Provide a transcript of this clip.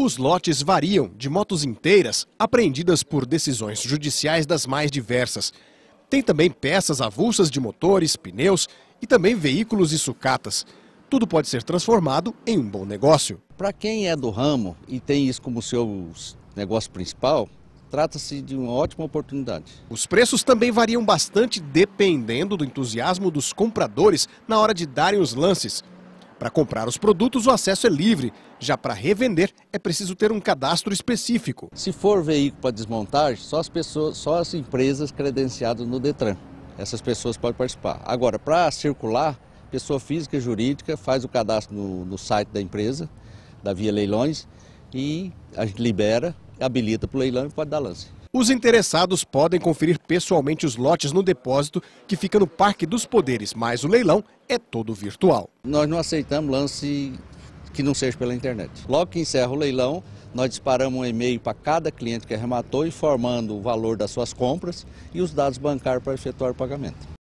Os lotes variam de motos inteiras, apreendidas por decisões judiciais das mais diversas. Tem também peças avulsas de motores, pneus e também veículos e sucatas. Tudo pode ser transformado em um bom negócio. Para quem é do ramo e tem isso como seu negócio principal, trata-se de uma ótima oportunidade. Os preços também variam bastante dependendo do entusiasmo dos compradores na hora de darem os lances. Para comprar os produtos, o acesso é livre. Já para revender, é preciso ter um cadastro específico. Se for veículo para desmontagem, só as pessoas, só as empresas credenciadas no Detran. Essas pessoas podem participar. Agora, para circular, pessoa física e jurídica faz o cadastro no, no site da empresa, da Via Leilões, e a gente libera, habilita para o leilão e pode dar lance. Os interessados podem conferir pessoalmente os lotes no depósito que fica no Parque dos Poderes, mas o leilão é todo virtual. Nós não aceitamos lance que não seja pela internet. Logo que encerra o leilão, nós disparamos um e-mail para cada cliente que arrematou, informando o valor das suas compras e os dados bancários para efetuar o pagamento.